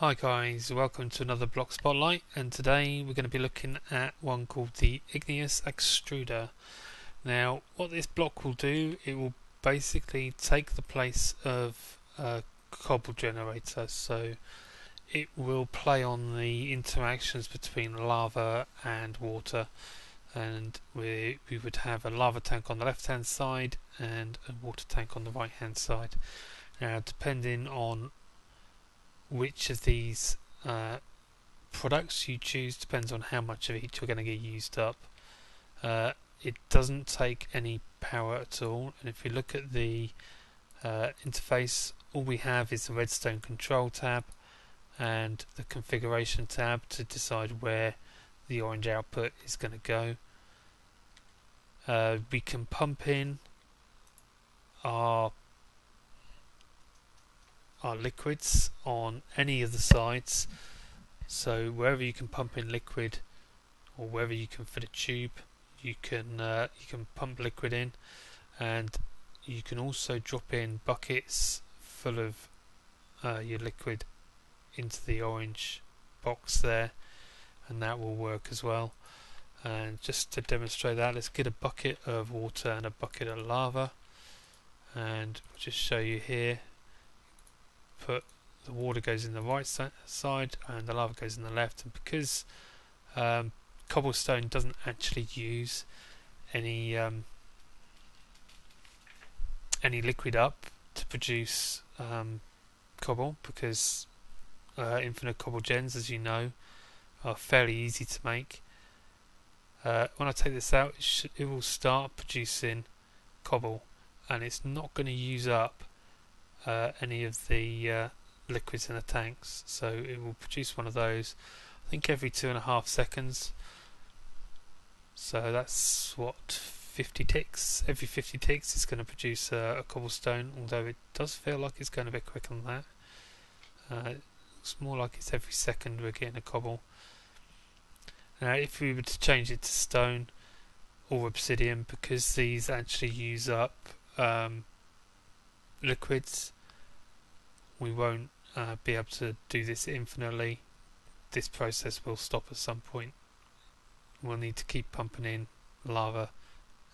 Hi guys, welcome to another block spotlight and today we're going to be looking at one called the Igneous Extruder. Now what this block will do, it will basically take the place of a cobble generator so it will play on the interactions between lava and water and we, we would have a lava tank on the left hand side and a water tank on the right hand side. Now depending on which of these uh, products you choose depends on how much of each you're going to get used up. Uh, it doesn't take any power at all, and if you look at the uh, interface, all we have is the redstone control tab and the configuration tab to decide where the orange output is going to go. Uh, we can pump in our are liquids on any of the sides. So wherever you can pump in liquid, or wherever you can fit a tube, you can uh, you can pump liquid in, and you can also drop in buckets full of uh, your liquid into the orange box there, and that will work as well. And just to demonstrate that, let's get a bucket of water and a bucket of lava, and just show you here put the water goes in the right side and the lava goes in the left. And because um, cobblestone doesn't actually use any um, any liquid up to produce um, cobble because uh, infinite cobble gens as you know are fairly easy to make. Uh, when I take this out it, should, it will start producing cobble and it's not going to use up uh, any of the uh, liquids in the tanks. So it will produce one of those I think every two and a half seconds. So that's what 50 ticks? Every 50 ticks it's going to produce a, cobblestone although it does feel like it's going a bit quicker than that. Uh, it looks more like it's every second we're getting a cobble. Now if we were to change it to stone or obsidian because these actually use up um, liquids we won't uh, be able to do this infinitely. This process will stop at some point. We'll need to keep pumping in lava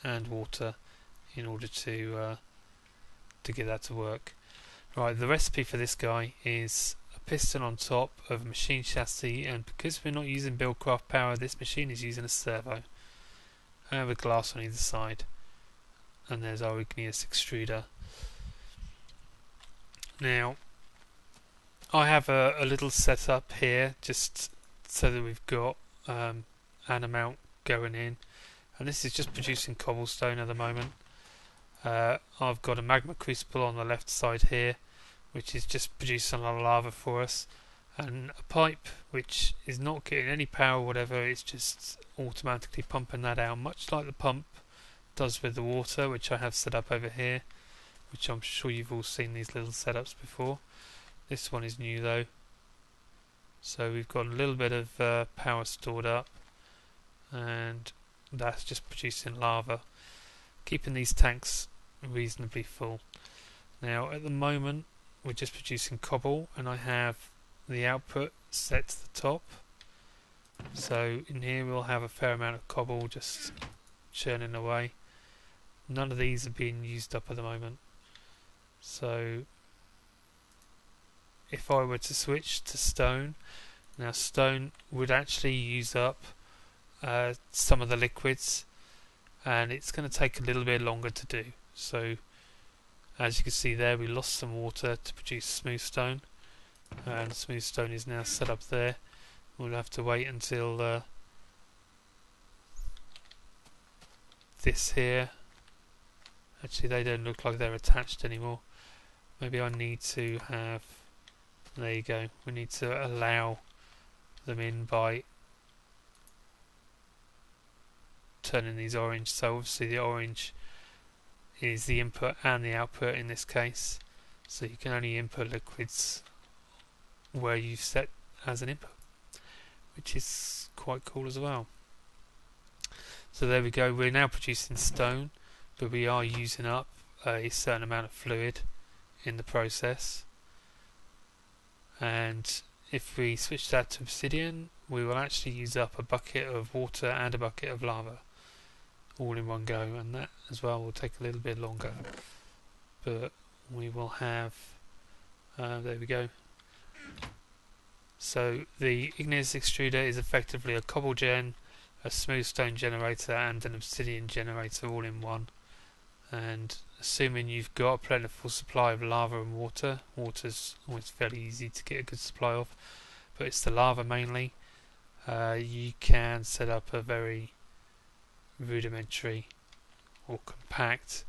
and water in order to uh, to get that to work. Right the recipe for this guy is a piston on top of a machine chassis and because we're not using buildcraft power this machine is using a servo. And with glass on either side and there's our igneous extruder now, I have a, a little setup here just so that we've got um, an amount going in, and this is just producing cobblestone at the moment. Uh, I've got a magma crucible on the left side here, which is just producing a lot of lava for us, and a pipe which is not getting any power, or whatever. It's just automatically pumping that out, much like the pump does with the water, which I have set up over here which I'm sure you've all seen these little setups before. This one is new though. So we've got a little bit of uh, power stored up and that's just producing lava, keeping these tanks reasonably full. Now at the moment we're just producing cobble and I have the output set to the top. So in here we'll have a fair amount of cobble just churning away. None of these are being used up at the moment. So if I were to switch to stone, now stone would actually use up uh, some of the liquids and it's going to take a little bit longer to do. So as you can see there we lost some water to produce smooth stone and smooth stone is now set up there. We'll have to wait until uh, this here actually they don't look like they're attached anymore. Maybe I need to have there you go. We need to allow them in by turning these orange so obviously the orange is the input and the output in this case. So you can only input liquids where you've set as an input which is quite cool as well. So there we go. We're now producing stone but we are using up a certain amount of fluid in the process and if we switch that to obsidian, we will actually use up a bucket of water and a bucket of lava all in one go, and that as well will take a little bit longer. But we will have, uh, there we go. So the igneous extruder is effectively a cobble gen, a smooth stone generator, and an obsidian generator all in one. And assuming you've got a plentiful supply of lava and water, water's always fairly easy to get a good supply of, but it's the lava mainly. Uh, you can set up a very rudimentary or compact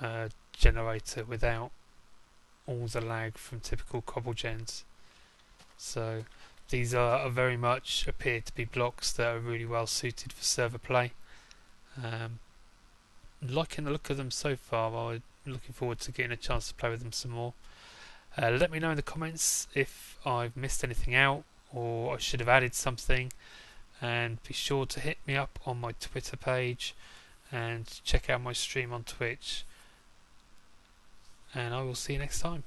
uh, generator without all the lag from typical cobble gens. So these are, are, very much appear to be blocks that are really well suited for server play. Um, liking the look of them so far. I'm looking forward to getting a chance to play with them some more. Uh, let me know in the comments if I've missed anything out or I should have added something and be sure to hit me up on my Twitter page and check out my stream on Twitch. And I will see you next time.